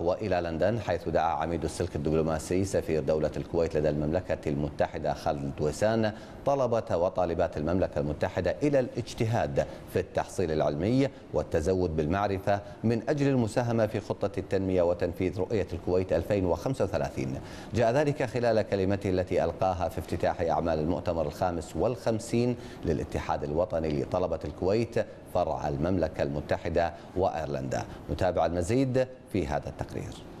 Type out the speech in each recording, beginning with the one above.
وإلى لندن حيث دعا عميد السلك الدبلوماسي سفير دولة الكويت لدى المملكة المتحدة خالد وسان طلبة وطالبات المملكة المتحدة إلى الاجتهاد في التحصيل العلمي والتزود بالمعرفة من أجل المساهمة في خطة التنمية وتنفيذ رؤية الكويت 2035 جاء ذلك خلال كلمته التي ألقاها في افتتاح أعمال المؤتمر الخامس والخمسين للاتحاد الوطني لطلبة الكويت فرع المملكة المتحدة وأيرلندا. نتابع المزيد في هذا التقرير. crer.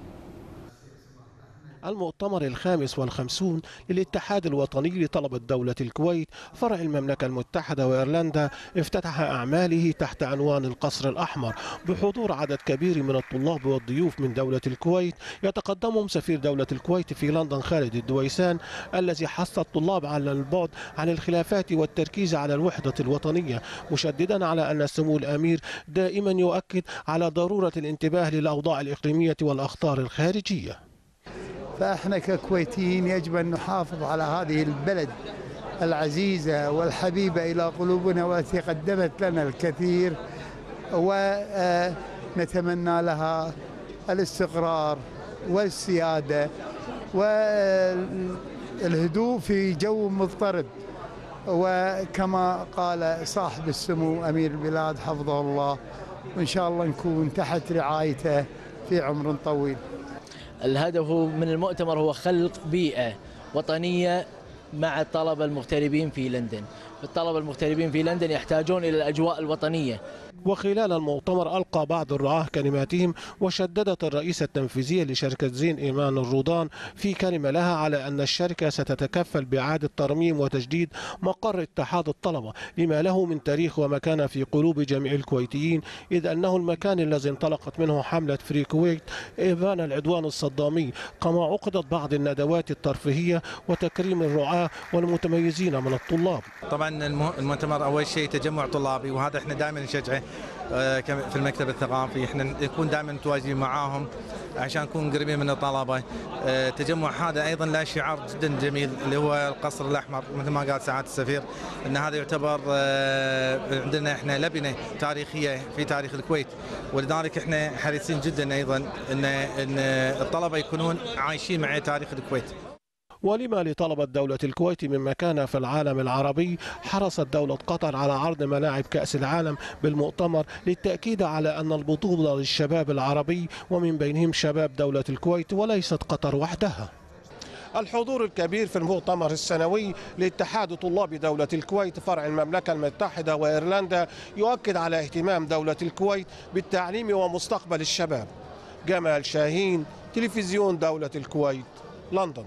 المؤتمر الخامس والخمسون للاتحاد الوطني لطلبة دولة الكويت. فرع المملكة المتحدة وإيرلندا افتتح أعماله تحت عنوان القصر الأحمر. بحضور عدد كبير من الطلاب والضيوف من دولة الكويت يتقدمهم سفير دولة الكويت في لندن خالد الدويسان الذي حث الطلاب على البعد عن الخلافات والتركيز على الوحدة الوطنية مشددا على أن سمو الأمير دائما يؤكد على ضرورة الانتباه للأوضاع الإقليمية والأخطار الخارجية. فإحنا ككويتيين يجب أن نحافظ على هذه البلد العزيزة والحبيبة إلى قلوبنا والتي قدمت لنا الكثير ونتمنى لها الاستقرار والسيادة والهدوء في جو مضطرب. وكما قال صاحب السمو أمير البلاد حفظه الله وان شاء الله نكون تحت رعايته في عمر طويل. الهدف من المؤتمر هو خلق بيئة وطنية مع الطلبة المغتربين في لندن. الطلبة المغتربين في لندن يحتاجون إلى الأجواء الوطنية. وخلال المؤتمر ألقى بعض الرعاة كلماتهم وشددت الرئيسة التنفيذية لشركة زين إيمان الرودان في كلمة لها على أن الشركة ستتكفل بإعادة ترميم وتجديد مقر اتحاد الطلبة لما له من تاريخ ومكانة في قلوب جميع الكويتيين إذ أنه المكان الذي انطلقت منه حملة فري كويت إبان العدوان الصدامي. كما عقدت بعض الندوات الترفيهية وتكريم الرعاة والمتميزين من الطلاب. طبعا المؤتمر. أول شيء تجمع طلابي وهذا إحنا دائما نشجعه في المكتب الثقافي. إحنا نكون دائما متواجدين معاهم عشان نكون قريبين من الطلبة. التجمع هذا أيضا له شعار جدا جميل اللي هو القصر الأحمر مثل ما قال سعادة السفير إن هذا يعتبر عندنا إحنا لبنة تاريخية في تاريخ الكويت. ولذلك إحنا حريصين جدا أيضا ان إن الطلبة يكونون عايشين مع تاريخ الكويت. ولما لطلبة دولة الكويت من مكانة في العالم العربي حرصت دولة قطر على عرض ملاعب كأس العالم بالمؤتمر للتأكيد على أن البطولة للشباب العربي ومن بينهم شباب دولة الكويت وليست قطر وحدها. الحضور الكبير في المؤتمر السنوي لاتحاد طلاب دولة الكويت فرع المملكة المتحدة وإيرلندا يؤكد على اهتمام دولة الكويت بالتعليم ومستقبل الشباب. جمال شاهين تلفزيون دولة الكويت لندن.